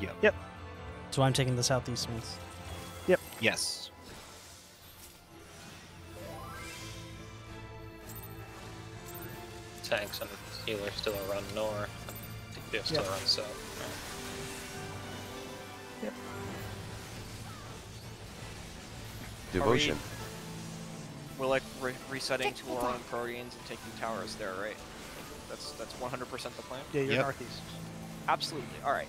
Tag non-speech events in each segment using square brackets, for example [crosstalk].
Yep. Yep. So I'm taking the southeast ones. Yep. Yes. Tanks and healers still run north. DPS still Yep. run south. Devotion. We're like re resetting to our own Proteans and taking towers there, right? That's that's 100% the plan. Yeah, you're Yep. northeast. Absolutely. All right.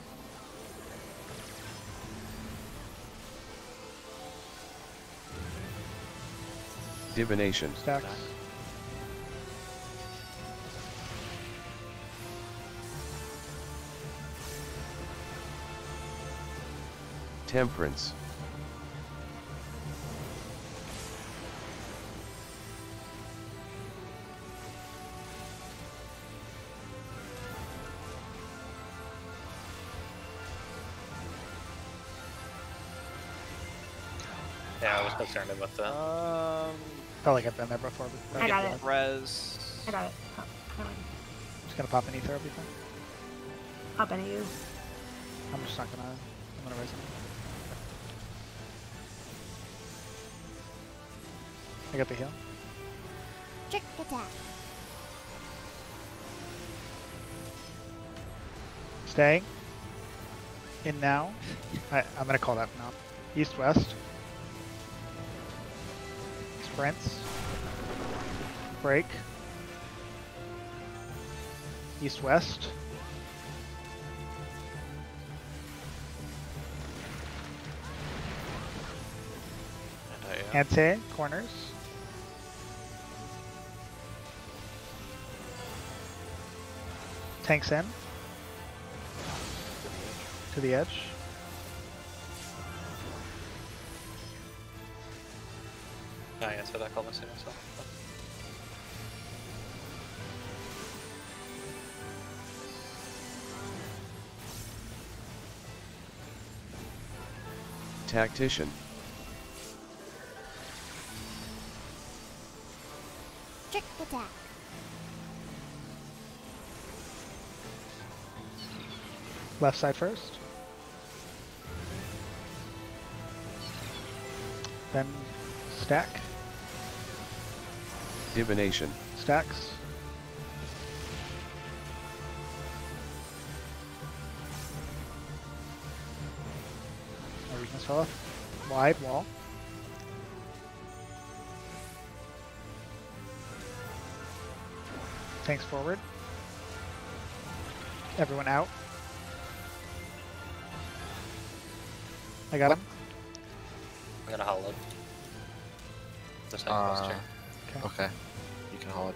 Divination. Stacks. Temperance. Yeah, I was concerned about that. Um, Felt like I've been there before. But I got it. res. I got it. Oh, never mind. Just gonna pop an ether everything. Hop into you. I'm just not gonna. I'm gonna raise him. I got the heal. Trick attack. Staying. In now. I, I'm gonna call that now. East west. Sprints. Break. East west. Uh, Ante corners. Tanks in. To the edge. I answered that call missing myself. Tactician. Trick attack. Left side first. Then stack. Divination. Stacks. No weakness fell. Wide wall. Tanks forward. Everyone out. I got him. I'm gonna hollow. The tank Uh, posture. Okay. Okay. You can hold. It.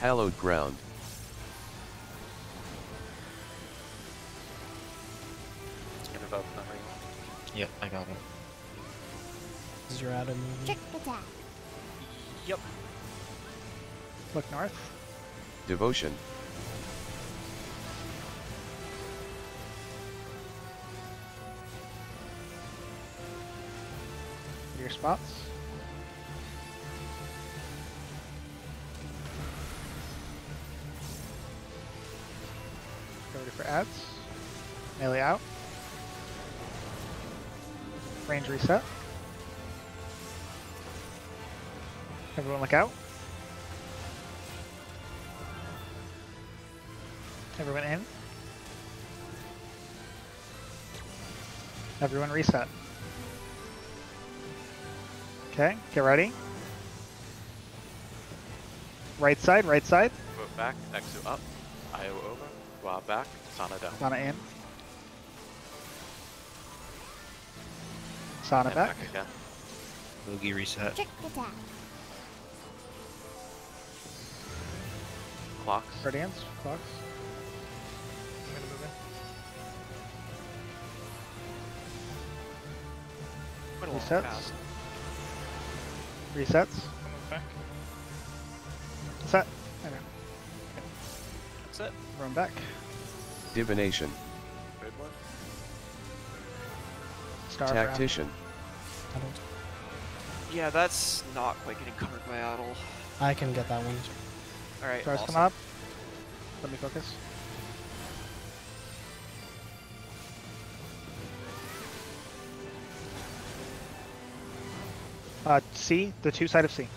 Hallowed ground. Revoke whenever you want. Yep, I got it. Is your Adam moving? Trick attack. Yep. Look north. Devotion. Your spots. Ready for ads. Melee out. Range reset. Everyone look out. Everyone in. Everyone reset. Okay, get ready. Right side, right side. Move back, Eksu up, IO over, Wa back, Sana down. Sana in. Sana And back. again. Boogie reset. Trick attack. Clocks. Guardians, clocks. Went a little Resets. fast. Resets. back. Set. Okay. That's it. Run back. Divination. Good one. Star. Tactician. I. Yeah, that's not quite getting covered by Addle. I can get that one. All right. Stars awesome. coming up. Let me focus. Uh, C, the two side of C.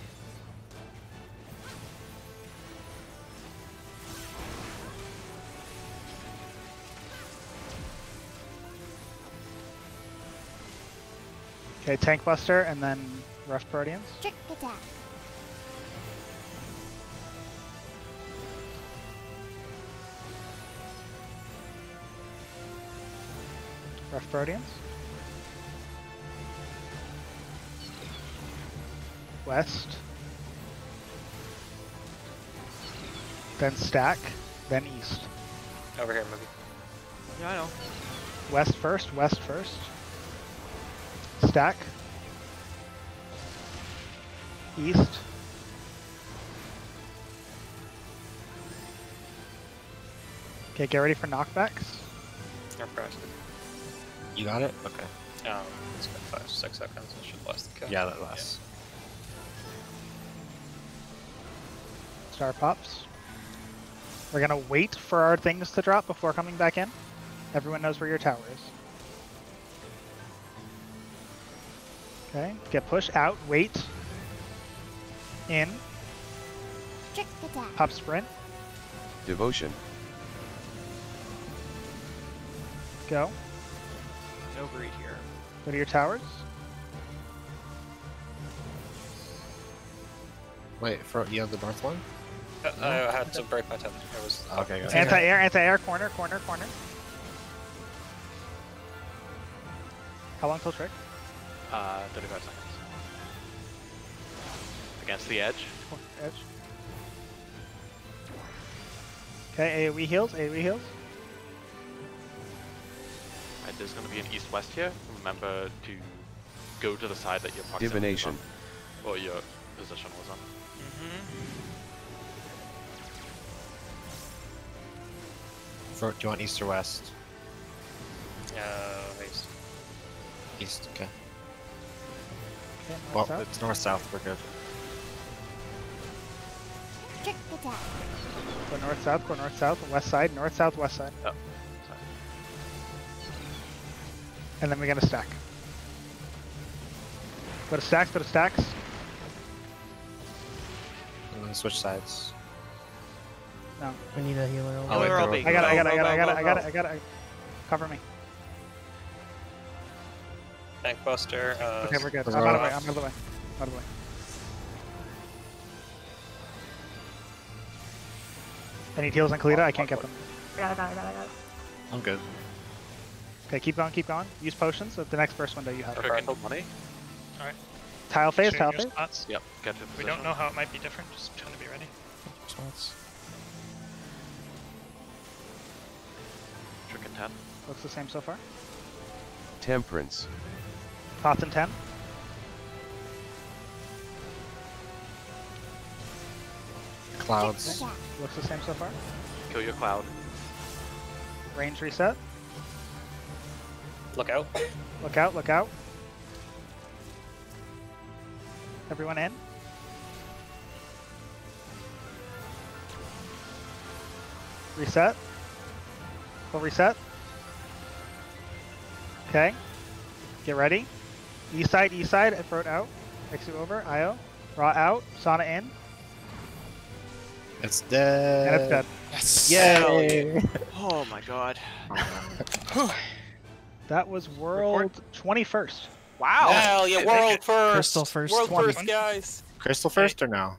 Okay, Tank Buster and then Rough Proteans. Trick attack. Rough Proteans. West. Then stack, then east. Over here, movie. Yeah, I know. West first, west first. Stack. East. Okay, get ready for knockbacks. Or pressed. You got it? Okay. Um, it's got five, six seconds. It should last the kill. Yeah, that lasts. Star pops. We're gonna wait for our things to drop before coming back in. Everyone knows where your tower is. Okay, get push out, wait. In, Trick attack. pop sprint, Devotion. go. No greed here. Go to your towers. Wait, for you have the north one? Uh, I had to break my tether. It was Okay, got. Anti-air, anti-air, corner, corner, corner. How long till trick? Uh, 35 seconds. Against the edge. Corner, Edge. Okay, AoE heals, AoE heals. And there's going to be an east-west here. Remember to go to the side that your proximity was Divination. on, or your position was on. Do you want east or west? uh, haste. East, okay. Okay, Well, south. it's north south, we're good. Go north, south, go north, south, west side, north, south, west side. Oh, sorry. And then we're gonna stack. Go to stacks, go to stacks. And then switch sides. No. We need a healer. over Oh, wait, Healer they're I got it, I got it, I got it, I got it, I got it, I got it. Cover me. Tank Buster. Uh, Okay, we're good. I'm out of the way. I'm out of the way. I'm Out of the way. I need heals on Kalita, I can't get them. I got it, I got it, I got it, I got it. I'm good. Okay, keep going, keep going. Use potions at the next burst window you have. Trick until money. Tile phase, Choose tile phase. spots. Yep. Get to We don't know how it might be different, just trying to be ready. Spots. Trick in 10. Looks the same so far. Temperance. Thoughts and 10. Clouds. Attack. Looks the same so far. Kill your cloud. Range reset. Look out. Look out, look out. Everyone in. Reset. Full reset. Okay. Get ready. East side, east side, throat out. Eksu over, Io. Raw out, Sana in, It's dead. and it's dead. Yes. Yay! [laughs] Oh my god. [sighs] That was world 21st. Wow. Hell yeah, world first. Crystal first. World 20. first, guys. Crystal first or no?